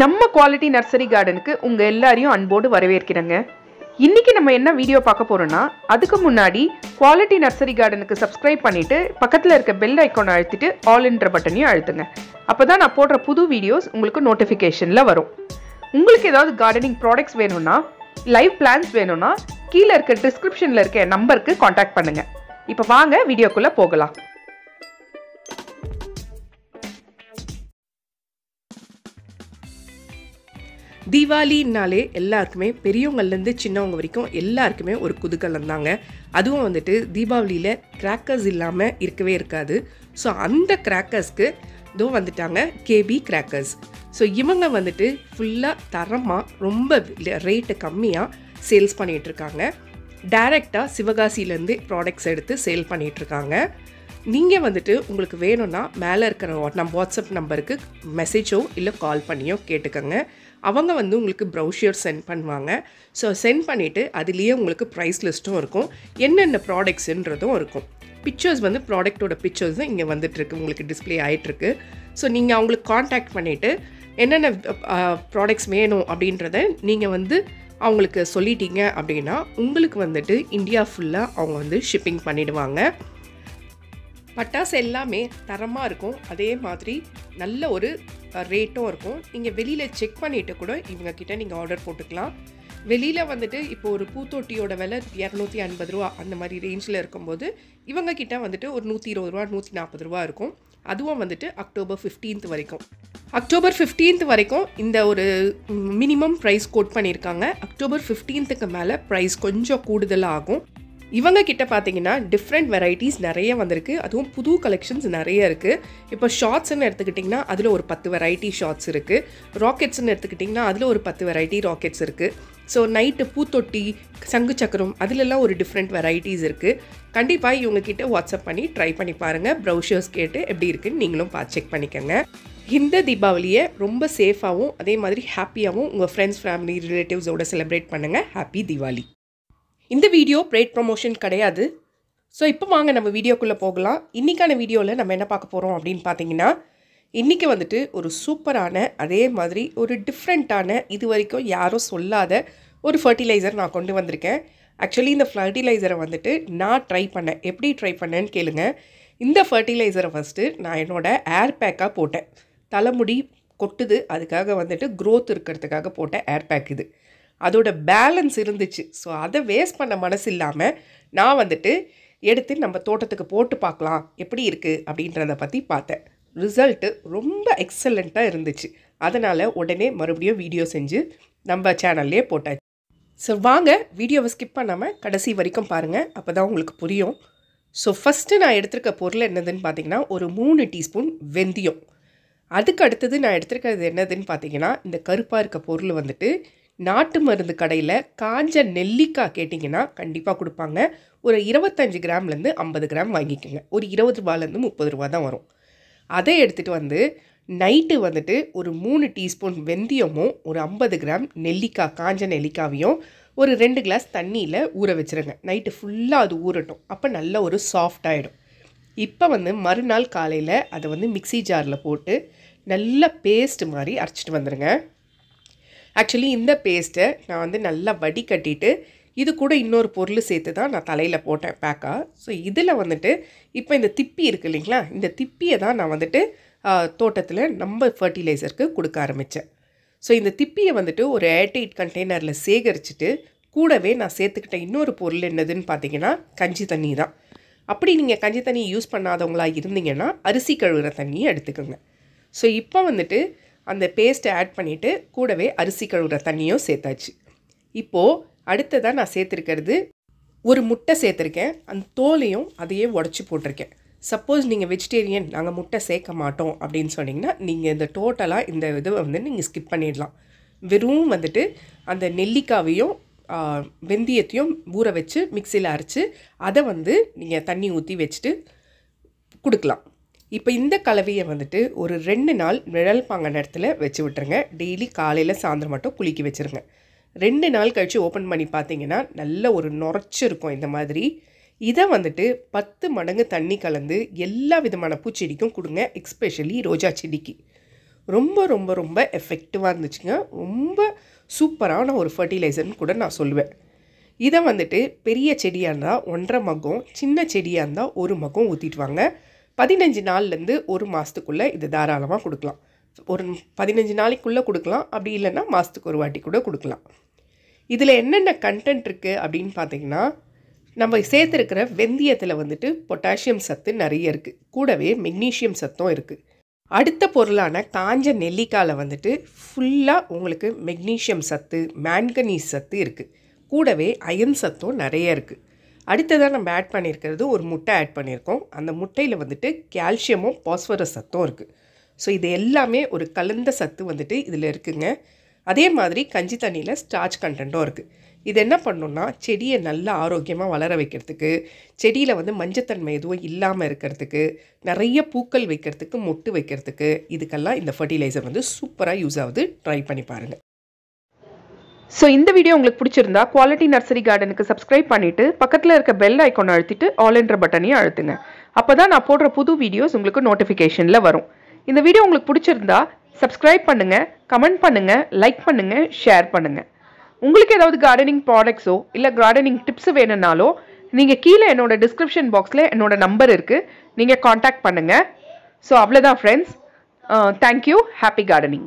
நம்ம quality nursery கார்டனுக்கு உங்கள் எல்லாரையும் அன்போடு வரவேற்கிறேங்க. இன்னைக்கு நம்ம என்ன வீடியோ பார்க்க போறோம்னா அதுக்கு முன்னாடி குவாலிட்டி நர்சரி கார்டனுக்கு சப்ஸ்கிரைப் பண்ணிட்டு பக்கத்தில் இருக்க பெல் ஐக்கோனை அழுத்திட்டு ஆல் என்ற பட்டனையும் அழுத்துங்க. அப்போ தான் நான் போடுற புது வீடியோஸ் உங்களுக்கு நோட்டிஃபிகேஷனில் வரும். உங்களுக்கு ஏதாவது கார்டனிங் ப்ராடக்ட்ஸ் வேணும்னா லைவ் பிளான்ஸ் வேணும்னா கீழே இருக்க டிஸ்கிரிப்ஷனில் இருக்க நம்பருக்கு காண்டாக்ட் பண்ணுங்க. இப்போ வாங்க வீடியோக்குள்ளே போகலாம். தீபாவளினாலே எல்லாருக்குமே பெரியவங்கள்லேருந்து சின்னவங்க வரைக்கும் எல்லாருக்குமே ஒரு குதுகலம் தாங்க. அதுவும் வந்துட்டு தீபாவளியில் கிராக்கர்ஸ் இல்லாமல் இருக்கவே இருக்காது. ஸோ அந்த கிராக்கர்ஸ்க்கு இதோ வந்துட்டாங்க கேபி கிராக்கர்ஸ் ஸோ இவங்க வந்துட்டு ஃபுல்லாக தரமாக ரொம்ப ரேட்டு கம்மியாக சேல்ஸ் பண்ணிகிட்ருக்காங்க டைரெக்டாக சிவகாசியிலேருந்து ப்ராடக்ட்ஸ் எடுத்து சேல் பண்ணிகிட்ருக்காங்க நீங்கள் வந்துட்டு உங்களுக்கு வேணும்னா மேலே இருக்கிற நம்ம வாட்ஸ்அப் நம்பருக்கு மெசேஜோ இல்லை கால் பண்ணியோ கேட்டுக்கோங்க. அவங்க வந்து உங்களுக்கு ப்ரௌஷியர் சென்ட் பண்ணுவாங்க. ஸோ சென்ட் பண்ணிவிட்டு அதுலேயே உங்களுக்கு ப்ரைஸ் லிஸ்ட்டும் இருக்கும். என்னென்ன ப்ராடக்ட்ஸுன்றதும் இருக்கும். பிக்சர்ஸ் வந்து ப்ராடக்ட்டோட பிக்சர்ஸும் இங்கே வந்துட்டுருக்கு. உங்களுக்கு டிஸ்ப்ளே ஆகிட்டுருக்கு ஸோ நீங்கள் அவங்களுக்கு காண்டாக்ட் பண்ணிவிட்டு என்னென்ன ப்ராடக்ட்ஸ் வேணும் அப்படின்றத நீங்கள் வந்து அவங்களுக்கு சொல்லிட்டீங்க அப்படின்னா உங்களுக்கு வந்துட்டு இந்தியா ஃபுல்லாக அவங்க வந்து ஷிப்பிங் பண்ணிவிடுவாங்க பட்டாசு எல்லாமே தரமாக இருக்கும். அதே மாதிரி நல்ல ஒரு ரேட்டும் இருக்கும். நீங்கள் வெளியில் செக் பண்ணிவிட்டு கூட இவங்கக்கிட்ட நீங்கள் ஆர்டர் போட்டுக்கலாம். வெளியில் வந்துட்டு இப்போ ஒரு பூத்தொட்டியோட விலை இரநூத்தி ஐம்பது ரூபா அந்த மாதிரி ரேஞ்சில் இருக்கும்போது இவங்கக்கிட்ட வந்துட்டு ஒரு நூற்றி இருபது ரூபா நூற்றி நாற்பது ரூபா இருக்கும். அதுவும் வந்துட்டு அக்டோபர் 15th வரைக்கும். அக்டோபர் 15th வரைக்கும் இந்த ஒரு மினிமம் ப்ரைஸ் கோட் பண்ணியிருக்காங்க. அக்டோபர் 15th மேலே ப்ரைஸ் கொஞ்சம் கூடுதலாகும். இவங்க கிட்ட பார்த்தீங்கன்னா டிஃப்ரெண்ட் வெரைட்டிஸ் நிறைய வந்திருக்கு. அதுவும் புது கலெக்ஷன்ஸ் நிறைய இருக்குது இப்போ ஷார்ட்ஸ்ன்னு எடுத்துக்கிட்டிங்கன்னா அதில் ஒரு பத்து வெரைட்டி ஷார்ட்ஸ் இருக்குது ராக்கெட்ஸ்ன்னு எடுத்துக்கிட்டிங்கன்னா அதில் ஒரு பத்து வெரைட்டி ராக்கெட்ஸ் இருக்குது ஸோ நைட்டு பூத்தொட்டி சங்கு சக்கரம் அதிலெல்லாம் ஒரு டிஃப்ரெண்ட் வெரைட்டிஸ் இருக்குது கண்டிப்பாக இவங்கக்கிட்ட வாட்ஸ்அப் பண்ணி ட்ரை பண்ணி பாருங்கள் ப்ரௌஷர்ஸ் கேட்டு எப்படி இருக்குன்னு நீங்களும் பார்த்து செக் பண்ணிக்கோங்க. இந்த தீபாவளியை ரொம்ப சேஃபாகவும் அதே மாதிரி ஹாப்பியாகவும் உங்கள் ஃப்ரெண்ட்ஸ் ஃபேமிலி ரிலேட்டிவ்ஸோட செலிப்ரேட் பண்ணுங்கள் ஹாப்பி தீபாவளி. இந்த வீடியோ ப்ரேட் ப்ரொமோஷன் கிடையாது. ஸோ இப்போ வாங்க நம்ம வீடியோக்குள்ளே போகலாம். இன்றைக்கான வீடியோவில் நம்ம என்ன பார்க்க போகிறோம் அப்படின்னு பார்த்தீங்கன்னா இன்றைக்கி வந்துட்டு ஒரு சூப்பரான அதே மாதிரி ஒரு டிஃப்ரெண்ட்டான இது வரைக்கும் யாரும் சொல்லாத ஒரு ஃபர்டிலைசர் நான் கொண்டு வந்திருக்கேன். ஆக்சுவலி இந்த ஃபர்டிலைசரை வந்துட்டு நான் ட்ரை பண்ணேன். எப்படி ட்ரை பண்ணேன்னு கேளுங்க. இந்த ஃபர்டிலைசரை ஃபஸ்ட்டு நான் என்னோடய ஏர் பேக்காக போட்டேன். தலைமுடி கொட்டுது அதுக்காக வந்துட்டு க்ரோத் இருக்கிறதுக்காக போட்ட ஏர் பேக் இது. அதோட பேலன்ஸ் இருந்துச்சு. ஸோ அதை வேஸ்ட் பண்ண மனசு இல்லாமல் நான் வந்துட்டு எடுத்து நம்ம தோட்டத்துக்கு போட்டு பார்க்கலாம் எப்படி இருக்குது அப்படின்றத பற்றி பார்த்தேன். ரிசல்ட்டு ரொம்ப எக்ஸலண்ட்டாக இருந்துச்சு. அதனால் உடனே மறுபடியும் வீடியோ செஞ்சு நம்ம சேனல்லே போட்டாச்சு. ஸோ வாங்க வீடியோவை ஸ்கிப் பண்ணாமல் கடைசி வரைக்கும் பாருங்கள் அப்போ தான் உங்களுக்கு புரியும். ஸோ ஃபஸ்ட்டு நான் எடுத்திருக்க பொருள் என்னதுன்னு பார்த்தீங்கன்னா ஒரு மூணு டீஸ்பூன் வெந்தயம். அதுக்கு அடுத்தது நான் எடுத்திருக்கிறது என்னதுன்னு பார்த்தீங்கன்னா இந்த கருப்பாக இருக்க பொருள் வந்துட்டு நாட்டு மருந்து கடையில் காஞ்ச நெல்லிக்காய் கேட்டிங்கன்னா கண்டிப்பாக கொடுப்பாங்க. ஒரு இருபத்தஞ்சு கிராம்லேருந்து ஐம்பது கிராம் வாங்கிக்கோங்க. ஒரு இருபது ரூபாலேருந்து முப்பது ரூபா தான் வரும். அதை எடுத்துகிட்டு வந்து நைட்டு வந்துட்டு ஒரு மூணு டீஸ்பூன் வெந்தயமும் ஒரு ஐம்பது கிராம் நெல்லிக்காய் காஞ்ச நெல்லிக்காவையும் ஒரு ரெண்டு கிளாஸ் தண்ணியில் ஊற வச்சுருங்க. நைட்டு ஃபுல்லாக அது ஊறட்டும். அப்போ நல்ல ஒரு சாஃப்ட் ஆகிடும் இப்போ வந்து மறுநாள் காலையில் அதை வந்து மிக்ஸி ஜாரில் போட்டு நல்ல பேஸ்ட் மாதிரி அரைச்சிட்டு வந்துடுங்க ஆக்சுவலி இந்த பேஸ்ட்டை நான் வந்து நல்லா வடிகட்டிட்டு இது கூட இன்னொரு பொருள் சேர்த்து தான் நான் தலையில் போட்டேன் பேக்காக ஸோ இதில் வந்துட்டு இப்போ இந்த திப்பி இருக்கு இல்லைங்களா? இந்த திப்பியை தான் நான் வந்துட்டு தோட்டத்தில் நம்ம ஃபர்டிலைசருக்கு கொடுக்க ஆரம்பித்தேன் ஸோ இந்த திப்பியை வந்துட்டு ஒரு ஏர்டைட் கண்டெய்னரில் சேகரிச்சுட்டு கூடவே நான் சேர்த்துக்கிட்ட இன்னொரு பொருள் என்னதுன்னு பார்த்தீங்கன்னா கஞ்சி தண்ணி தான். அப்படி நீங்கள் கஞ்சி தண்ணி யூஸ் பண்ணாதவங்களா இருந்தீங்கன்னா அரிசி கழுவுற தண்ணியை எடுத்துக்கோங்க. ஸோ இப்போ வந்துட்டு அந்த பேஸ்ட்டை ஆட் பண்ணிவிட்டு கூடவே அரிசி கழுவுற தண்ணியும் சேர்த்தாச்சு. இப்போது அடுத்ததாக நான் சேர்த்துருக்கிறது ஒரு முட்டை சேர்த்துருக்கேன். அந்த தோலையும் அதையே உடச்சி போட்டிருக்கேன். சப்போஸ் நீங்கள் வெஜிடேரியன் நாங்கள் முட்டை சேர்க்க மாட்டோம் அப்படின்னு சொன்னீங்கன்னா நீங்கள் இந்த டோட்டலாக இந்த இதை வந்து நீங்கள் ஸ்கிப் பண்ணிடலாம். வெறும் வந்துட்டு அந்த நெல்லிக்காவையும் வெந்தயத்தையும் ஊற வச்சு மிக்சியில் அரைச்சி அதை வந்து நீங்கள் தண்ணி ஊற்றி வச்சுட்டு கொடுக்கலாம். இப்போ இந்த கலவையை வந்துட்டு ஒரு ரெண்டு நாள் நிழல் பாங்க நேரத்தில் வச்சு விட்டுருங்க. டெய்லி காலையில் சாயந்தரம் மட்டும் குளிக்க வச்சுருங்க. ரெண்டு நாள் கழித்து ஓப்பன் பண்ணி பார்த்தீங்கன்னா நல்ல ஒரு நுரைச்சி இருக்கும் இந்த மாதிரி. இதை வந்துட்டு பத்து மடங்கு தண்ணி கலந்து எல்லா விதமான பூச்செடிக்கும் கொடுங்க எக்ஸ்பெஷலி ரோஜா செடிக்கு. ரொம்ப ரொம்ப ரொம்ப எஃபெக்டிவாக இருந்துச்சுங்க. ரொம்ப சூப்பரான ஒரு ஃபர்டிலைசர்னு கூட நான் சொல்லுவேன். இதை வந்துட்டு பெரிய செடியாக இருந்தால் ஒன்றரை மகம் சின்ன செடியாக இருந்தால் ஒரு மகம் ஊற்றிட்டு வாங்க. பதினஞ்சு நாள்லேருந்து ஒரு மாதத்துக்குள்ளே இது தாராளமாக கொடுக்கலாம். ஒரு பதினஞ்சு நாளைக்குள்ளே கொடுக்கலாம். அப்படி இல்லைன்னா மாதத்துக்கு ஒரு வாட்டி கூட கொடுக்கலாம். இதில் என்னென்ன கண்டென்ட் இருக்குது அப்படின்னு பார்த்தீங்கன்னா நம்ம சேர்த்துருக்கிற வெந்தயத்தில் வந்துட்டு பொட்டாசியம் சத்து நிறைய இருக்குது கூடவே மெக்னீஷியம் சத்தும் இருக்குது அடுத்த பொருளான காஞ்ச நெல்லிக்காயில் வந்துட்டு ஃபுல்லாக உங்களுக்கு மெக்னீஷியம் சத்து மேன்கனீஸ் சத்து இருக்குது கூடவே அயன் சத்தும் நிறைய இருக்குது அடுத்ததாக நம்ம ஆட் பண்ணியிருக்கிறது ஒரு முட்டை ஆட் பண்ணியிருக்கோம் அந்த முட்டையில் வந்துட்டு கால்சியமும் பாஸ்பரஸ் சத்தும் இருக்குது ஸோ இது எல்லாமே ஒரு கலந்த சத்து வந்துட்டு இதில் இருக்குங்க. அதே மாதிரி கஞ்சி தண்ணியில் ஸ்டார்ச் கண்டென்ட்டும் இருக்குது இது என்ன பண்ணணும்னா செடியை நல்லா ஆரோக்கியமாக வளர வைக்கிறதுக்கு செடியில் வந்து மஞ்சத்தன்மை எதுவும் இல்லாமல் இருக்கிறதுக்கு நிறைய பூக்கள் வைக்கிறதுக்கு மொட்டு வைக்கிறதுக்கு இதுக்கெல்லாம் இந்த ஃபர்டிலைசர் வந்து சூப்பராக யூஸ் ஆகுது. ட்ரை பண்ணி பாருங்கள் ஸோ இந்த வீடியோ உங்களுக்கு பிடிச்சிருந்தா குவாலிட்டி நர்சரி கார்டனுக்கு சப்ஸ்கிரைப் பண்ணிட்டு பக்கத்தில் இருக்க பெல் ஐக்கானை அழுத்திட்டு ஆல் என்ற பட்டனையும் அழுத்துங்க. அப்போ தான் நான் போடுற புது வீடியோஸ் உங்களுக்கு நோட்டிஃபிகேஷனில் வரும். இந்த வீடியோ உங்களுக்கு பிடிச்சிருந்தா சப்ஸ்கிரைப் பண்ணுங்க கமெண்ட் பண்ணுங்க லைக் பண்ணுங்க ஷேர் பண்ணுங்க. உங்களுக்கு ஏதாவது கார்டனிங் ப்ராடக்ட்ஸோ இல்லை கார்டனிங் டிப்ஸ் வேணும்னாலோ நீங்கள் கீழே என்னோட டிஸ்கிரிப்ஷன் பாக்ஸில் என்னோட நம்பர் இருக்குது நீங்கள் காண்டாக்ட் பண்ணுங்கள் ஸோ அவ்வளோதான் ஃப்ரெண்ட்ஸ் தேங்க்யூ ஹாப்பி கார்டனிங்